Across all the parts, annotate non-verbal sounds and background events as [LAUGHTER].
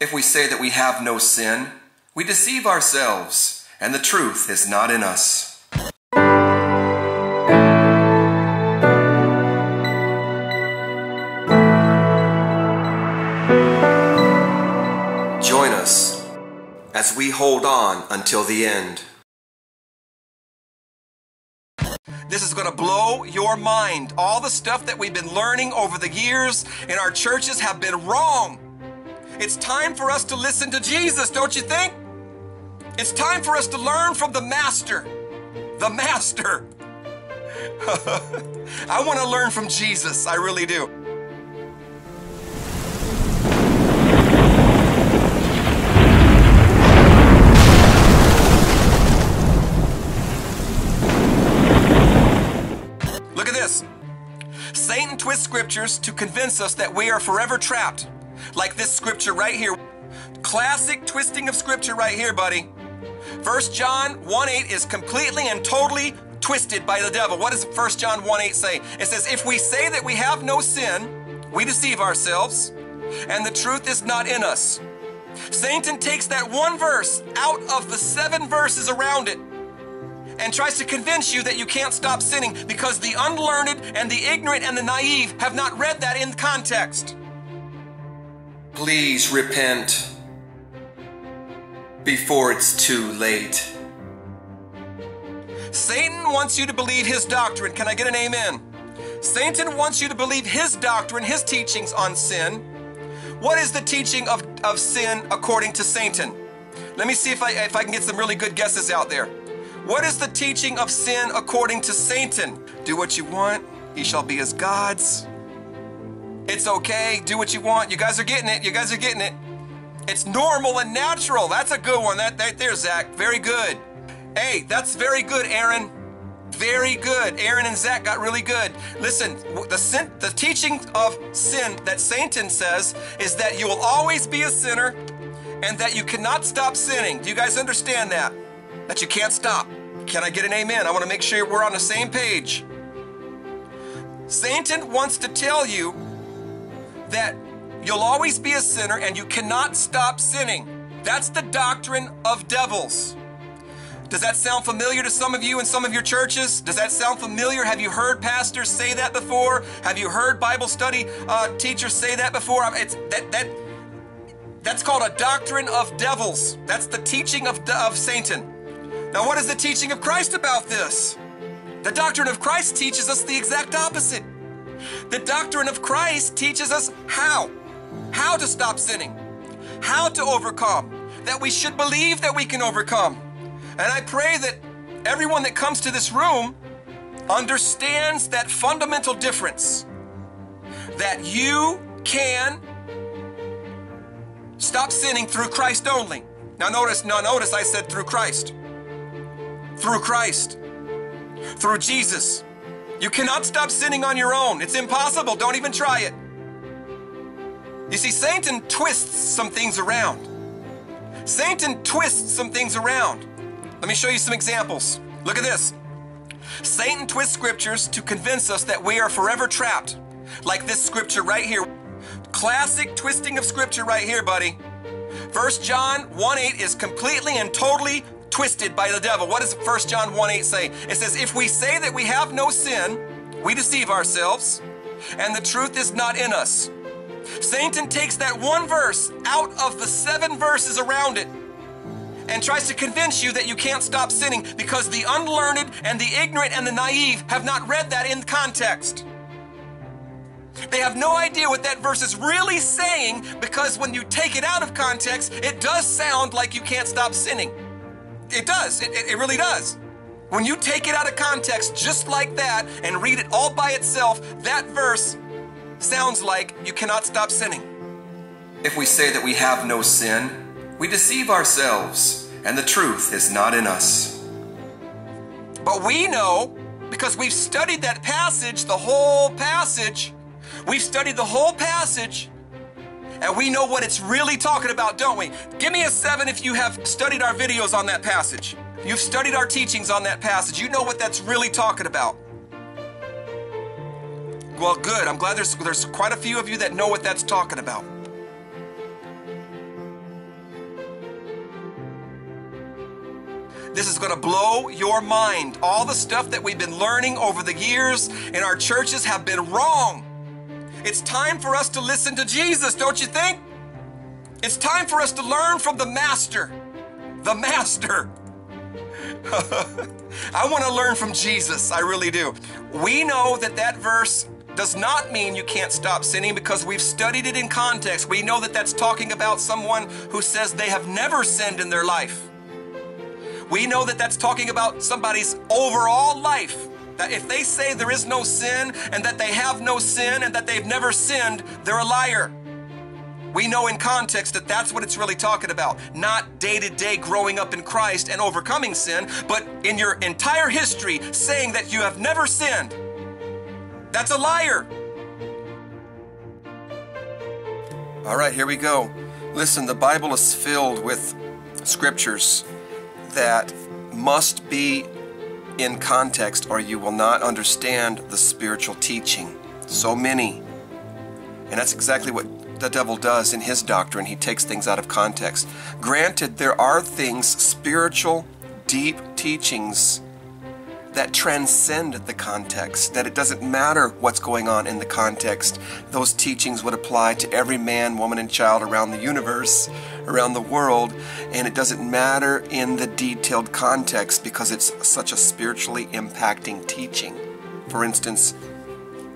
If we say that we have no sin, we deceive ourselves, and the truth is not in us. Join us as we hold on until the end. This is going to blow your mind. All the stuff that we've been learning over the years in our churches have been wrong. It's time for us to listen to Jesus, don't you think? It's time for us to learn from the Master. The Master. [LAUGHS] I want to learn from Jesus. I really do. Look at this. Satan twists scriptures to convince us that we are forever trapped. Like this scripture right here. Classic twisting of scripture right here, buddy. 1 John 1 8 is completely and totally twisted by the devil. What does 1 John 1 8 say? It says, If we say that we have no sin, we deceive ourselves, and the truth is not in us. Satan takes that one verse out of the seven verses around it and tries to convince you that you can't stop sinning because the unlearned and the ignorant and the naive have not read that in context. Please repent before it's too late. Satan wants you to believe his doctrine. Can I get an amen? Satan wants you to believe his doctrine, his teachings on sin. What is the teaching of, of sin according to Satan? Let me see if I, if I can get some really good guesses out there. What is the teaching of sin according to Satan? Do what you want, ye shall be as gods. It's okay, do what you want. You guys are getting it, you guys are getting it. It's normal and natural. That's a good one. That, that there, Zach. Very good. Hey, that's very good, Aaron. Very good. Aaron and Zach got really good. Listen, the sin, the teaching of sin that Satan says is that you will always be a sinner and that you cannot stop sinning. Do you guys understand that? That you can't stop. Can I get an amen? I want to make sure we're on the same page. Satan wants to tell you that you'll always be a sinner and you cannot stop sinning. That's the doctrine of devils. Does that sound familiar to some of you in some of your churches? Does that sound familiar? Have you heard pastors say that before? Have you heard Bible study uh, teachers say that before? It's that that that's called a doctrine of devils. That's the teaching of, of Satan. Now, what is the teaching of Christ about this? The doctrine of Christ teaches us the exact opposite. The doctrine of Christ teaches us how. How to stop sinning. How to overcome. That we should believe that we can overcome. And I pray that everyone that comes to this room understands that fundamental difference. That you can stop sinning through Christ only. Now notice, now notice I said through Christ. Through Christ. Through Jesus. You cannot stop sinning on your own. It's impossible. Don't even try it. You see, Satan twists some things around. Satan twists some things around. Let me show you some examples. Look at this. Satan twists scriptures to convince us that we are forever trapped. Like this scripture right here. Classic twisting of scripture right here, buddy. 1 John 1 8 is completely and totally twisted by the devil. What does 1 John 1 8 say? It says, If we say that we have no sin, we deceive ourselves, and the truth is not in us. Satan takes that one verse out of the seven verses around it and tries to convince you that you can't stop sinning because the unlearned and the ignorant and the naive have not read that in context. They have no idea what that verse is really saying because when you take it out of context, it does sound like you can't stop sinning. It does, it, it, really does. When you take it out of context just like that and read it all by itself, that verse sounds like you cannot stop sinning. If we say that we have no sin, we deceive ourselves, and the truth is not in us. But we know, because we've studied that passage, the whole passage, we've studied the whole passage, and we know what it's really talking about, don't we? Give me a seven if you have studied our videos on that passage. You've studied our teachings on that passage. You know what that's really talking about. Well, good. I'm glad there's, there's quite a few of you that know what that's talking about. This is going to blow your mind. All the stuff that we've been learning over the years in our churches have been wrong. It's time for us to listen to Jesus, don't you think? It's time for us to learn from the Master. The Master. [LAUGHS] I want to learn from Jesus. I really do. We know that that verse does not mean you can't stop sinning because we've studied it in context. We know that that's talking about someone who says they have never sinned in their life. We know that that's talking about somebody's overall life. That if they say there is no sin and that they have no sin and that they've never sinned, they're a liar. We know in context that that's what it's really talking about. Not day to day growing up in Christ and overcoming sin, but in your entire history saying that you have never sinned. That's a liar. All right, here we go. Listen, the Bible is filled with scriptures that must be in context or you will not understand the spiritual teaching. So many. And that's exactly what the devil does in his doctrine. He takes things out of context. Granted, there are things, spiritual, deep teachings that transcend the context, that it doesn't matter what's going on in the context. Those teachings would apply to every man, woman, and child around the universe, around the world, and it doesn't matter in the detailed context because it's such a spiritually impacting teaching. For instance,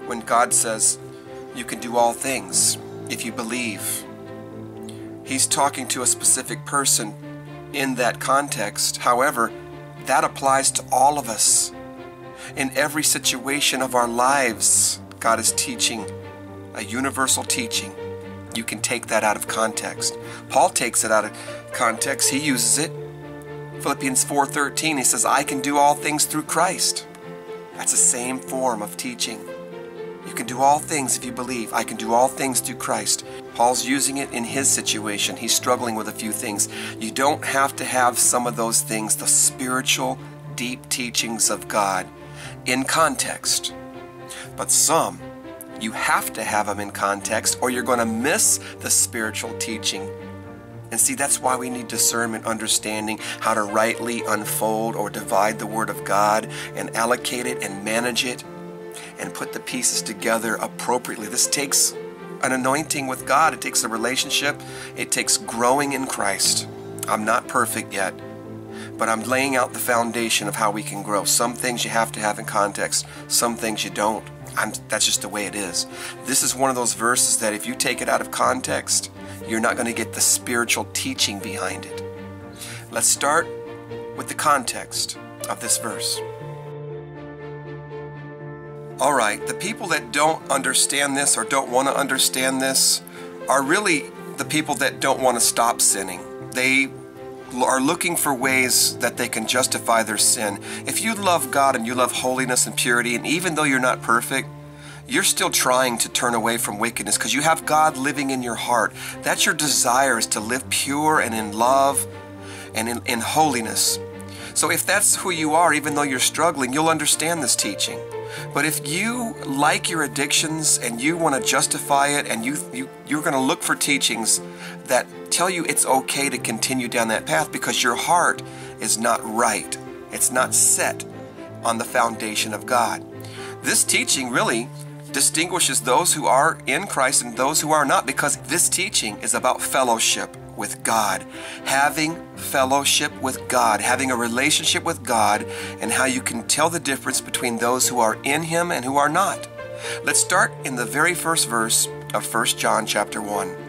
when God says, You can do all things if you believe, He's talking to a specific person in that context. However, that applies to all of us. In every situation of our lives, God is teaching a universal teaching. You can take that out of context. Paul takes it out of context. He uses it. Philippians 4:13 he says, "I can do all things through Christ." That's the same form of teaching. You can do all things if you believe. I can do all things through Christ. Paul's using it in his situation. He's struggling with a few things. You don't have to have some of those things, the spiritual, deep teachings of God, in context. But some, you have to have them in context or you're going to miss the spiritual teaching. And see, that's why we need discernment, understanding how to rightly unfold or divide the Word of God and allocate it and manage it and put the pieces together appropriately. This takes an anointing with God, it takes a relationship, it takes growing in Christ. I'm not perfect yet, but I'm laying out the foundation of how we can grow. Some things you have to have in context, some things you don't. I'm, that's just the way it is. This is one of those verses that if you take it out of context, you're not going to get the spiritual teaching behind it. Let's start with the context of this verse. All right, the people that don't understand this or don't want to understand this are really the people that don't want to stop sinning. They are looking for ways that they can justify their sin. If you love God and you love holiness and purity, and even though you're not perfect, you're still trying to turn away from wickedness because you have God living in your heart. That's your desire is to live pure and in love and in, in holiness. So if that's who you are, even though you're struggling, you'll understand this teaching. But if you like your addictions and you want to justify it and you, you you're going to look for teachings that tell you it's okay to continue down that path because your heart is not right. It's not set on the foundation of God. This teaching really distinguishes those who are in Christ and those who are not because this teaching is about fellowship with God, having fellowship with God, having a relationship with God, and how you can tell the difference between those who are in Him and who are not. Let's start in the very first verse of 1 John chapter 1.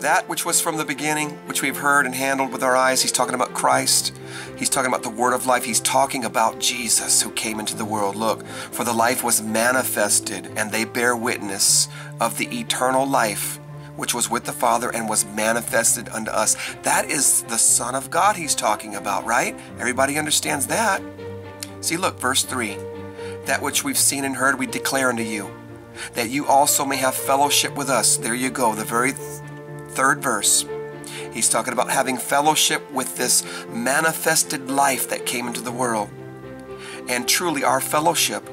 That which was from the beginning, which we've heard and handled with our eyes, he's talking about Christ. He's talking about the word of life. He's talking about Jesus who came into the world. Look, for the life was manifested, and they bear witness of the eternal life which was with the Father and was manifested unto us. That is the Son of God he's talking about, right? Everybody understands that. See, look, verse 3 That which we've seen and heard, we declare unto you, that you also may have fellowship with us. There you go, the very th- third verse. He's talking about having fellowship with this manifested life that came into the world. And truly, our fellowship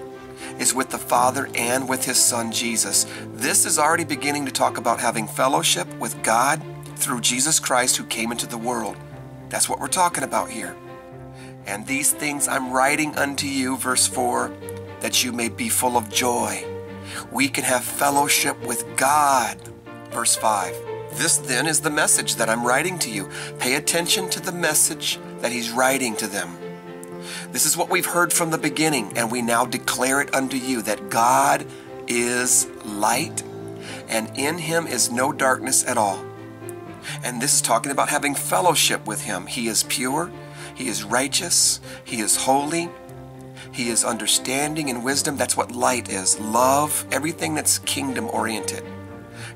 is with the Father and with His Son Jesus. This is already beginning to talk about having fellowship with God through Jesus Christ who came into the world. That's what we're talking about here. And these things I'm writing unto you, verse 4, that you may be full of joy. We can have fellowship with God, verse 5. This then is the message that I'm writing to you. Pay attention to the message that he's writing to them. This is what we've heard from the beginning, and we now declare it unto you that God is light, and in him is no darkness at all. And this is talking about having fellowship with him. He is pure, he is righteous, he is holy, he is understanding and wisdom. That's what light is love, everything that's kingdom oriented.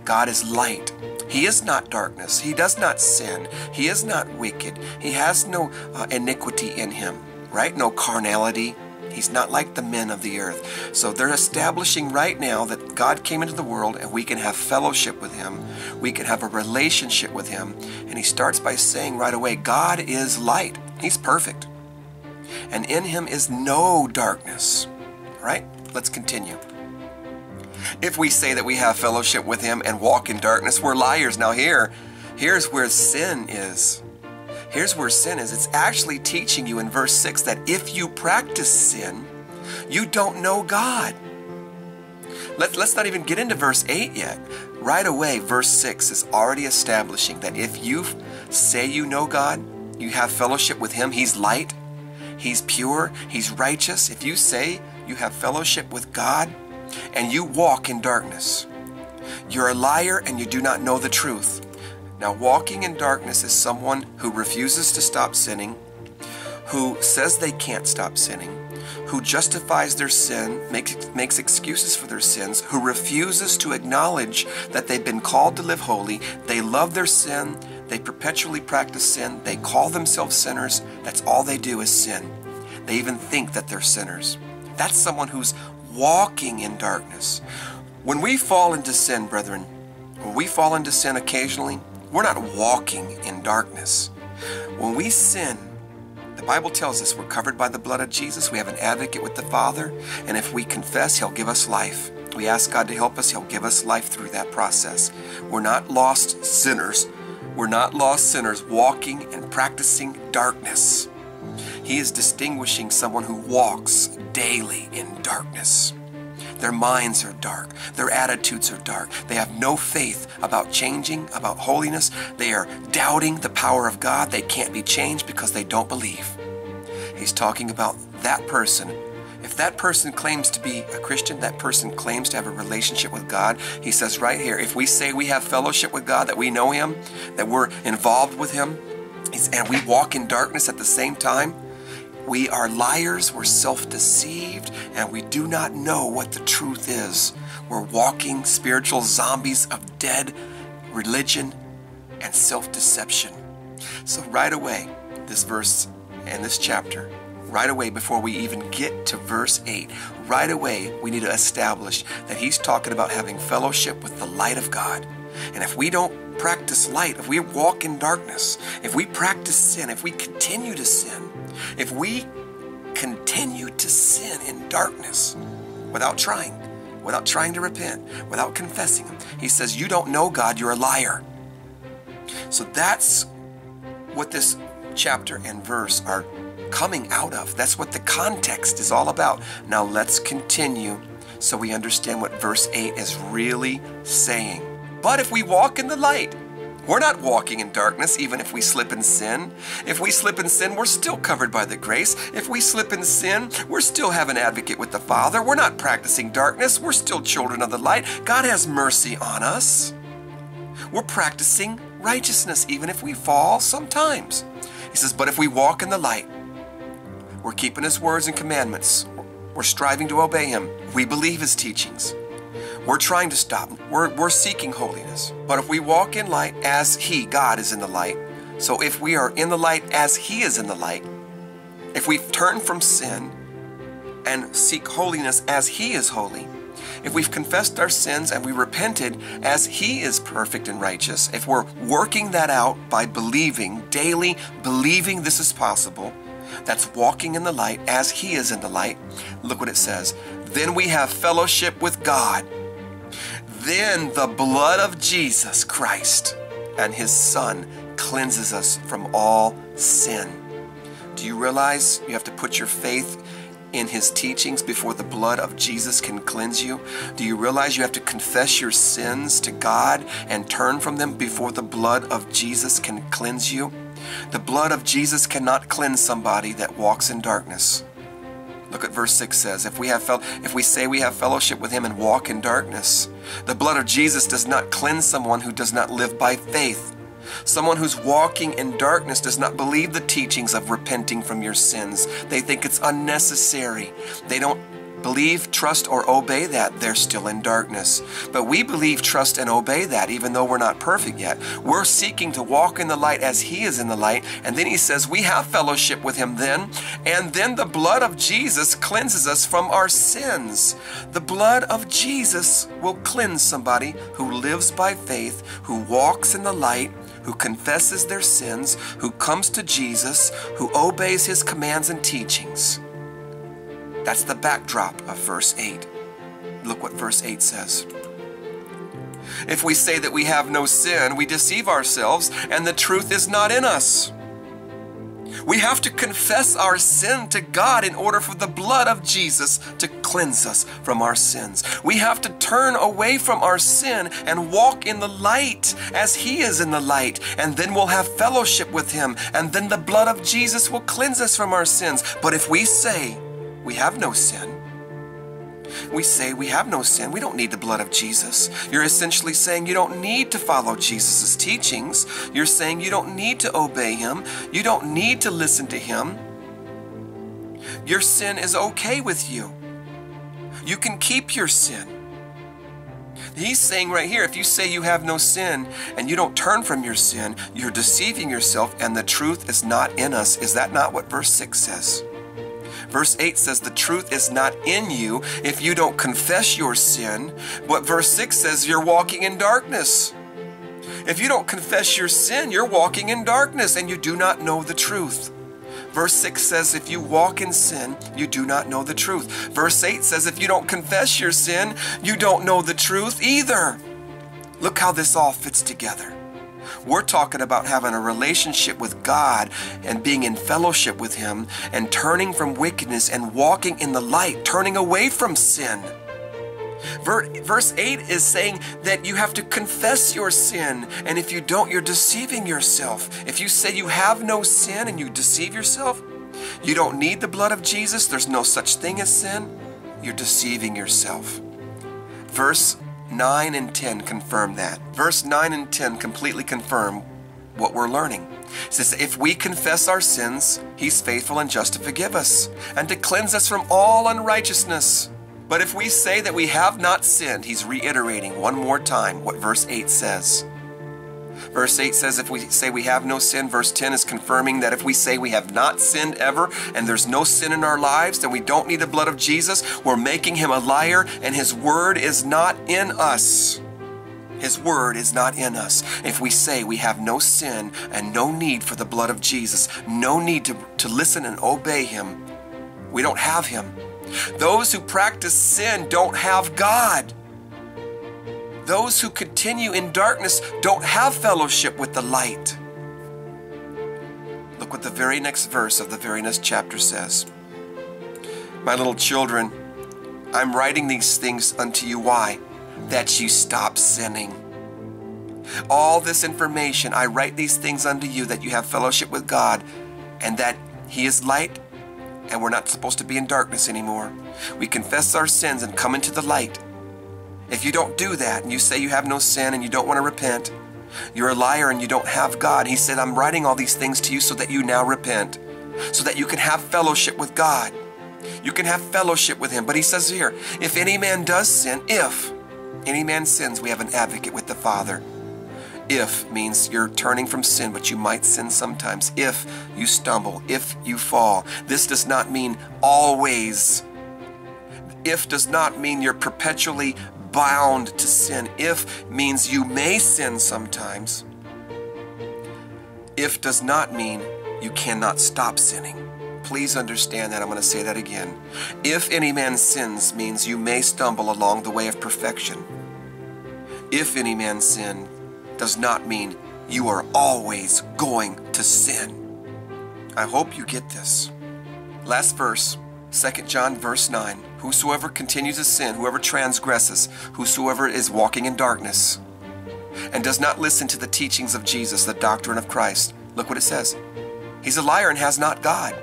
God is light. He is not darkness. He does not sin. He is not wicked. He has no uh, iniquity in him, right? No carnality. He's not like the men of the earth. So they're establishing right now that God came into the world and we can have fellowship with Him. We can have a relationship with Him. And He starts by saying right away, God is light. He's perfect. And in Him is no darkness. Right? Let's continue. If we say that we have fellowship with Him and walk in darkness, we're liars. Now, here, here's where sin is. Here's where sin is. It's actually teaching you in verse 6 that if you practice sin, you don't know God. Let, let's not even get into verse 8 yet. Right away, verse 6 is already establishing that if you say you know God, you have fellowship with Him, He's light, He's pure, He's righteous. If you say you have fellowship with God and you walk in darkness, you're a liar and you do not know the truth. Now, walking in darkness is someone who refuses to stop sinning, who says they can't stop sinning, who justifies their sin, makes, makes excuses for their sins, who refuses to acknowledge that they've been called to live holy. They love their sin, they perpetually practice sin, they call themselves sinners. That's all they do is sin. They even think that they're sinners. That's someone who's walking in darkness. When we fall into sin, brethren, when we fall into sin occasionally, we're not walking in darkness. When we sin, the Bible tells us we're covered by the blood of Jesus. We have an advocate with the Father. And if we confess, He'll give us life. We ask God to help us, He'll give us life through that process. We're not lost sinners. We're not lost sinners walking and practicing darkness. He is distinguishing someone who walks daily in darkness. Their minds are dark. Their attitudes are dark. They have no faith about changing, about holiness. They are doubting the power of God. They can't be changed because they don't believe. He's talking about that person. If that person claims to be a Christian, that person claims to have a relationship with God, he says right here, if we say we have fellowship with God, that we know Him, that we're involved with Him, and we walk in darkness at the same time, we are liars, we're self deceived, and we do not know what the truth is. We're walking spiritual zombies of dead religion and self deception. So, right away, this verse and this chapter, right away, before we even get to verse 8, right away, we need to establish that he's talking about having fellowship with the light of God. And if we don't practice light, if we walk in darkness, if we practice sin, if we continue to sin, if we continue to sin in darkness without trying, without trying to repent, without confessing Him, He says, You don't know God, you're a liar. So that's what this chapter and verse are coming out of. That's what the context is all about. Now let's continue so we understand what verse 8 is really saying. But if we walk in the light, we're not walking in darkness even if we slip in sin. If we slip in sin, we're still covered by the grace. If we slip in sin, we're still have an advocate with the Father. We're not practicing darkness. We're still children of the light. God has mercy on us. We're practicing righteousness even if we fall sometimes. He says, but if we walk in the light, we're keeping his words and commandments. We're striving to obey him. We believe his teachings. We're trying to stop. We're, we're seeking holiness. But if we walk in light as He, God, is in the light, so if we are in the light as He is in the light, if we turn from sin and seek holiness as He is holy, if we've confessed our sins and we repented as He is perfect and righteous, if we're working that out by believing, daily believing this is possible, that's walking in the light as He is in the light, look what it says. Then we have fellowship with God then the blood of Jesus Christ and his Son cleanses us from all sin. Do you realize you have to put your faith in his teachings before the blood of Jesus can cleanse you? Do you realize you have to confess your sins to God and turn from them before the blood of Jesus can cleanse you? The blood of Jesus cannot cleanse somebody that walks in darkness. Look at verse 6 says, if we have fel- if we say we have fellowship with him and walk in darkness, the blood of Jesus does not cleanse someone who does not live by faith. Someone who's walking in darkness does not believe the teachings of repenting from your sins. They think it's unnecessary. They don't believe, trust, or obey that, they're still in darkness. But we believe, trust, and obey that, even though we're not perfect yet. We're seeking to walk in the light as He is in the light. And then He says, We have fellowship with Him then. And then the blood of Jesus cleanses us from our sins. The blood of Jesus will cleanse somebody who lives by faith, who walks in the light, who confesses their sins, who comes to Jesus, who obeys his commands and teachings. That's the backdrop of verse 8. Look what verse 8 says. If we say that we have no sin, we deceive ourselves, and the truth is not in us. We have to confess our sin to God in order for the blood of Jesus to cleanse us from our sins. We have to turn away from our sin and walk in the light as He is in the light, and then we'll have fellowship with Him, and then the blood of Jesus will cleanse us from our sins. But if we say we have no sin, we say we have no sin. We don't need the blood of Jesus. You're essentially saying you don't need to follow Jesus' teachings. You're saying you don't need to obey him. You don't need to listen to him. Your sin is okay with you. You can keep your sin. He's saying right here if you say you have no sin and you don't turn from your sin, you're deceiving yourself and the truth is not in us. Is that not what verse 6 says? Verse 8 says, The truth is not in you if you don't confess your sin. But verse 6 says, You're walking in darkness. If you don't confess your sin, you're walking in darkness and you do not know the truth. Verse 6 says, If you walk in sin, you do not know the truth. Verse 8 says, If you don't confess your sin, you don't know the truth either. Look how this all fits together. We're talking about having a relationship with God and being in fellowship with Him and turning from wickedness and walking in the light, turning away from sin. Verse 8 is saying that you have to confess your sin, and if you don't, you're deceiving yourself. If you say you have no sin and you deceive yourself, you don't need the blood of Jesus, there's no such thing as sin, you're deceiving yourself. Verse 9 and 10 confirm that. Verse 9 and 10 completely confirm what we're learning. It says, If we confess our sins, He's faithful and just to forgive us and to cleanse us from all unrighteousness. But if we say that we have not sinned, He's reiterating one more time what verse 8 says. Verse 8 says, if we say we have no sin, verse 10 is confirming that if we say we have not sinned ever and there's no sin in our lives, then we don't need the blood of Jesus. We're making him a liar and his word is not in us. His word is not in us. If we say we have no sin and no need for the blood of Jesus, no need to, to listen and obey him, we don't have him. Those who practice sin don't have God. Those who continue in darkness don't have fellowship with the light. Look what the very next verse of the very next chapter says. My little children, I'm writing these things unto you. Why? That you stop sinning. All this information, I write these things unto you that you have fellowship with God and that He is light and we're not supposed to be in darkness anymore. We confess our sins and come into the light if you don't do that and you say you have no sin and you don't want to repent, you're a liar and you don't have God. He said, I'm writing all these things to you so that you now repent, so that you can have fellowship with God. You can have fellowship with Him. But He says here, if any man does sin, if any man sins, we have an advocate with the Father. If means you're turning from sin, but you might sin sometimes. If you stumble, if you fall. This does not mean always. If does not mean you're perpetually bound to sin. If means you may sin sometimes. If does not mean you cannot stop sinning. Please understand that. I'm going to say that again. If any man sins means you may stumble along the way of perfection. If any man sin does not mean you are always going to sin. I hope you get this. Last verse, 2 John verse 9. Whosoever continues to sin, whoever transgresses, whosoever is walking in darkness, and does not listen to the teachings of Jesus, the doctrine of Christ, look what it says. He's a liar and has not God.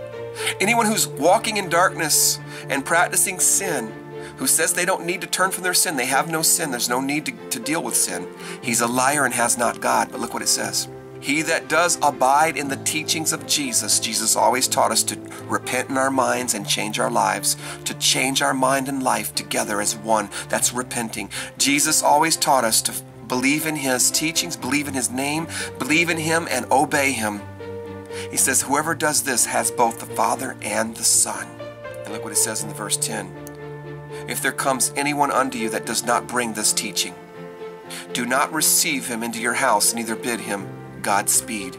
Anyone who's walking in darkness and practicing sin, who says they don't need to turn from their sin, they have no sin, there's no need to, to deal with sin, he's a liar and has not God. But look what it says. He that does abide in the teachings of Jesus, Jesus always taught us to repent in our minds and change our lives, to change our mind and life together as one. That's repenting. Jesus always taught us to believe in his teachings, believe in his name, believe in him, and obey him. He says, Whoever does this has both the Father and the Son. And look what it says in the verse 10. If there comes anyone unto you that does not bring this teaching, do not receive him into your house, neither bid him Godspeed.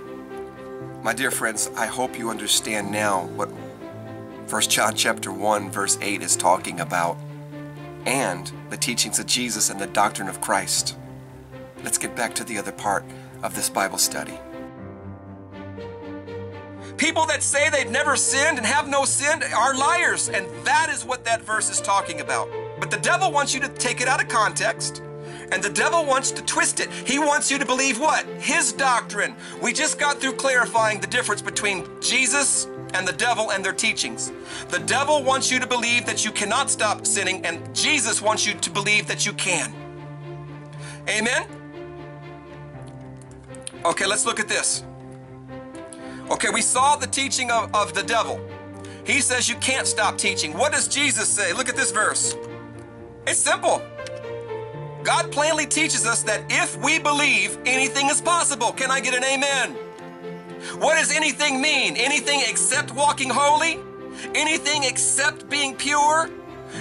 My dear friends, I hope you understand now what 1 John chapter 1 verse 8 is talking about and the teachings of Jesus and the doctrine of Christ. Let's get back to the other part of this Bible study. People that say they've never sinned and have no sin are liars, and that is what that verse is talking about. But the devil wants you to take it out of context. And the devil wants to twist it. He wants you to believe what? His doctrine. We just got through clarifying the difference between Jesus and the devil and their teachings. The devil wants you to believe that you cannot stop sinning, and Jesus wants you to believe that you can. Amen? Okay, let's look at this. Okay, we saw the teaching of, of the devil. He says you can't stop teaching. What does Jesus say? Look at this verse. It's simple. God plainly teaches us that if we believe, anything is possible. Can I get an amen? What does anything mean? Anything except walking holy? Anything except being pure?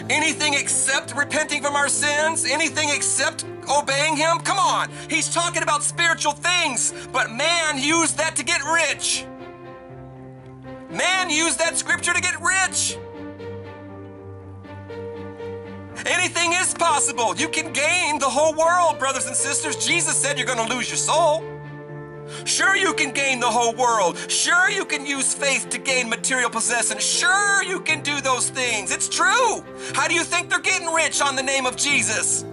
Anything except repenting from our sins? Anything except obeying Him? Come on. He's talking about spiritual things, but man used that to get rich. Man used that scripture to get rich. Anything is possible. You can gain the whole world, brothers and sisters. Jesus said you're going to lose your soul. Sure, you can gain the whole world. Sure, you can use faith to gain material possession. Sure, you can do those things. It's true. How do you think they're getting rich on the name of Jesus?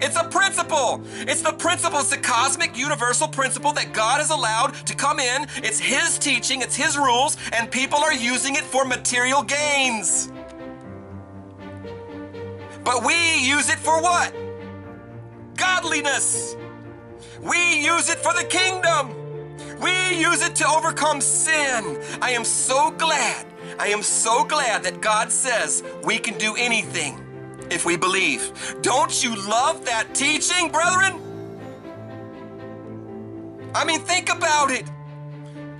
It's a principle. It's the principle. It's the cosmic universal principle that God has allowed to come in. It's His teaching, it's His rules, and people are using it for material gains. But we use it for what? Godliness. We use it for the kingdom. We use it to overcome sin. I am so glad. I am so glad that God says we can do anything if we believe. Don't you love that teaching, brethren? I mean, think about it.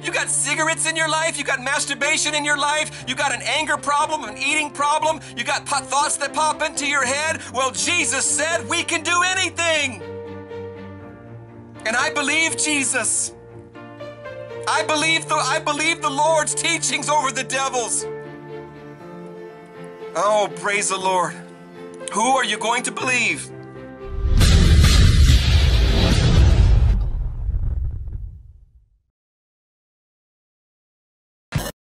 You got cigarettes in your life, you got masturbation in your life, you got an anger problem, an eating problem, you got thoughts that pop into your head. Well, Jesus said we can do anything. And I believe Jesus. I believe the I believe the Lord's teachings over the devils. Oh, praise the Lord. Who are you going to believe?